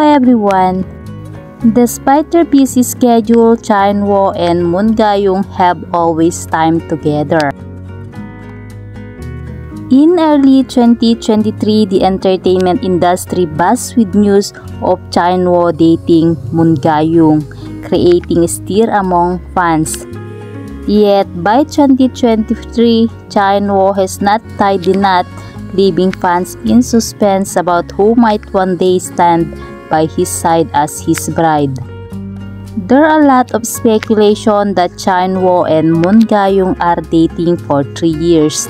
everyone! Despite their busy schedule, Chanwo and Moon Gayung have always time together. In early 2023, the entertainment industry buzzed with news of Chanwo dating Moon Gayung, creating a stir among fans. Yet, by 2023, Chanwo has not tied the knot, leaving fans in suspense about who might one day stand by his side as his bride. There are a lot of speculation that Cha Eun Woo and Moon Ga Young are dating for three years.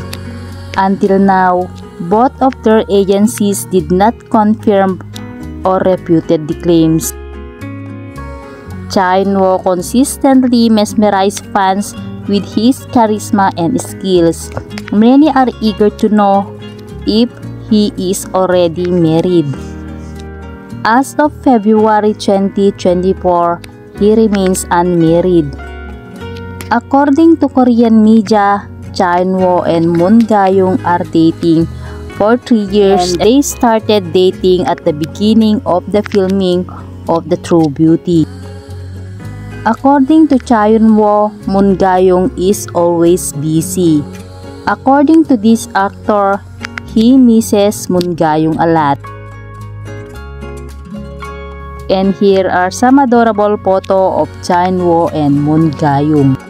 Until now, both of their agencies did not confirm or refuted the claims. Cha Eun Woo consistently mesmerized fans with his charisma and skills. Many are eager to know if he is already married. As of February 2024, he remains unmarried. According to Korean media, Cha Eun Woo and Moon Ga Young are dating for three years and they started dating at the beginning of the filming of The True Beauty. According to Cha Eun Woo, Moon Ga Young is always busy. According to this actor, he misses Moon Gayung a lot. And here are some adorable photo of Chanwo and Moon Gayung.